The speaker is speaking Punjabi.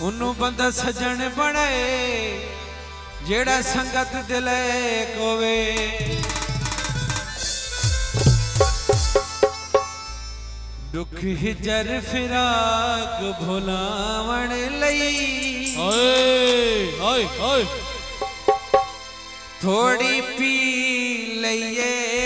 ਉਹਨੂੰ ਬੰਦਾ ਸਜਣ ਬਣਾਏ ਜਿਹੜਾ ਸੰਗਤ ਦਿਲੇ ਕੋਵੇ ਦੁੱਖ ਹਿਜਰ ਫਿਰਾਕ ਭੁਲਾਵਣ ਲਈ। ਓਏ ਓਏ ਓਏ ਥੋੜੀ ਪੀ ਲਈਏ।